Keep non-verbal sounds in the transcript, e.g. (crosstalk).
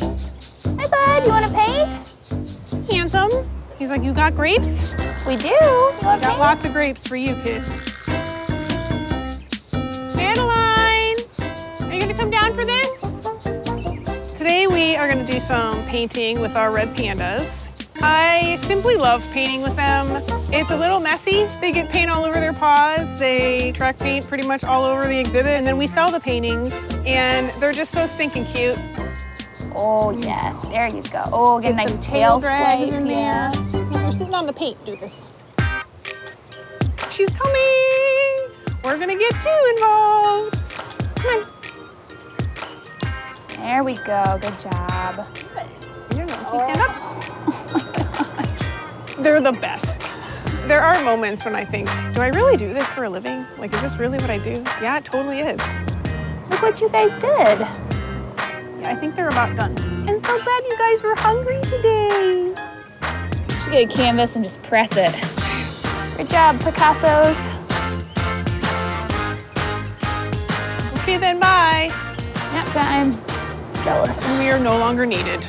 Hi, bud. You want to paint? Handsome. He's like, you got grapes? We do. You to Got paint? lots of grapes for you, kid. Madeline, are you gonna come down for this? Today we are gonna do some painting with our red pandas. I simply love painting with them. It's a little messy. They get paint all over their paws. They track paint pretty much all over the exhibit, and then we sell the paintings, and they're just so stinking cute. Oh, yes. There you go. Oh, get a nice tail drags swipe. in yeah. there. If you're sitting on the paint, do this. She's coming. We're gonna get too involved. Come on. There we go. Good job. Here you go. Can stand up? Oh. (laughs) They're the best. There are moments when I think, do I really do this for a living? Like, is this really what I do? Yeah, it totally is. Look what you guys did. Yeah, I think they're about done. And so glad you guys were hungry today. Just get a canvas and just press it. Good job, Picassos. Okay, then bye. Nap time. Jealous. We are no longer needed.